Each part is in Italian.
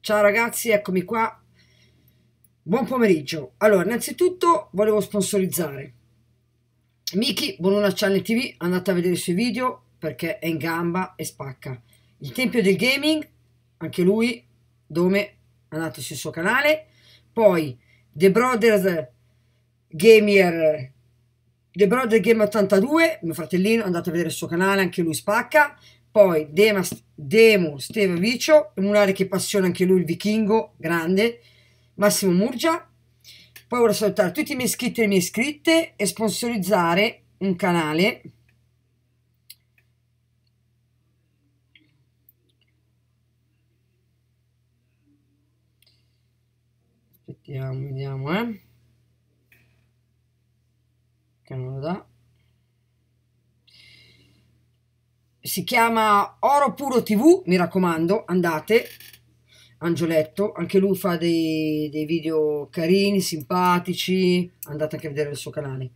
Ciao ragazzi, eccomi qua. Buon pomeriggio. Allora, innanzitutto volevo sponsorizzare Miki Bonuna Channel TV, andate a vedere i suoi video perché è in gamba e spacca. Il Tempio del Gaming, anche lui, dove andate sul suo canale. Poi The Brothers Gamer The Brothers Game 82, mio fratellino, andate a vedere il suo canale, anche lui spacca. Poi Dema, Demo Steve Vicio, emulare che passiona anche lui il vichingo, grande. Massimo Murgia. Poi vorrei salutare tutti i miei iscritti e le mie iscritte e sponsorizzare un canale Aspettiamo, vediamo, eh. Canada. Si chiama Oro Puro TV, mi raccomando, andate. Angioletto, anche lui fa dei, dei video carini, simpatici, andate anche a vedere il suo canale.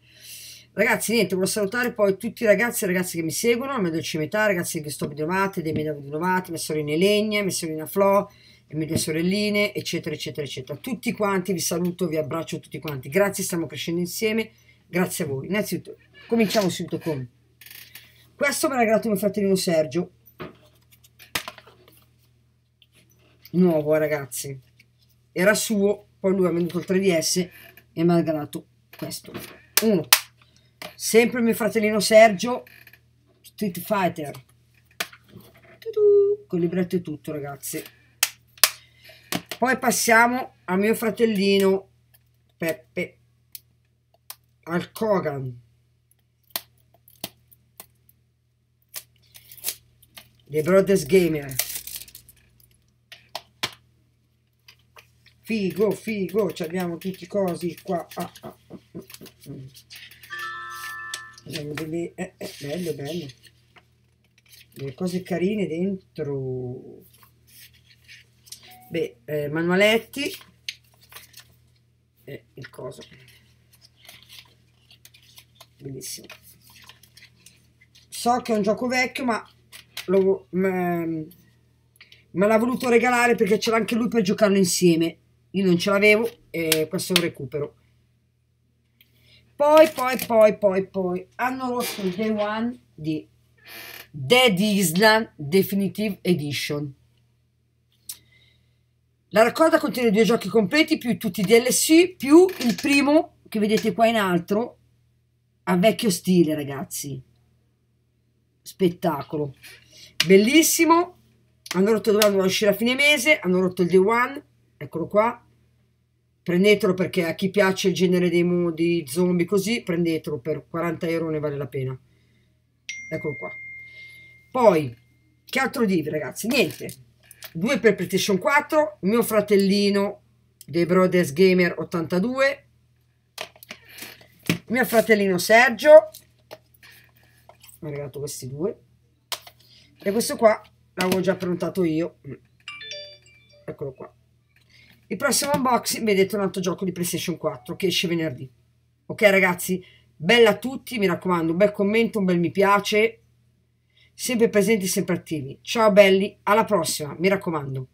Ragazzi, niente, voglio salutare poi tutti i ragazzi e ragazze che mi seguono, il mio dolce metà, ragazzi che sto videovate, dei miei videovati, mia sorellina Legna, mia sorellina Flo, le mie sorelline, eccetera, eccetera, eccetera. Tutti quanti vi saluto, vi abbraccio tutti quanti. Grazie, stiamo crescendo insieme. Grazie a voi. Innanzitutto, cominciamo subito con questo me l'ha regalato mio fratellino Sergio. Nuovo, ragazzi. Era suo, poi lui ha venduto il 3DS e mi ha regalato questo. Uno. Sempre mio fratellino Sergio. Street Fighter. Con libretto e tutto, ragazzi. Poi passiamo a mio fratellino Peppe al Kogan. The Brothers Gamer. Figo, figo, abbiamo tutti cosi qua. Ah, ah, ah, Vediamo delle... Eh, eh, bello, bello. Delle cose carine dentro. Beh, eh, manualetti. E il coso bellissimo. So che è un gioco vecchio ma lo, me, me l'ha voluto regalare perché c'era anche lui per giocarlo insieme. Io non ce l'avevo e questo lo recupero. Poi poi poi poi poi hanno rotto il day one di Dead Island Definitive Edition. La raccolta contiene due giochi completi più tutti i DLC più il primo che vedete qua in alto a vecchio stile, ragazzi. Spettacolo. Bellissimo. Hanno rotto dovevano uscire a fine mese, hanno rotto il day one, eccolo qua. Prendetelo perché a chi piace il genere dei modi zombie così, prendetelo per 40 euro ne vale la pena. Eccolo qua. Poi, che altro dire ragazzi? Niente. Due per PlayStation 4, mio fratellino dei Brothers Gamer 82 mio fratellino Sergio. Mi ha regalato questi due. E questo qua l'avevo già prenotato io. Eccolo qua. Il prossimo unboxing vedete un altro gioco di playstation 4 che esce venerdì. Ok ragazzi? Bella a tutti mi raccomando un bel commento un bel mi piace. Sempre presenti sempre attivi. Ciao belli. Alla prossima mi raccomando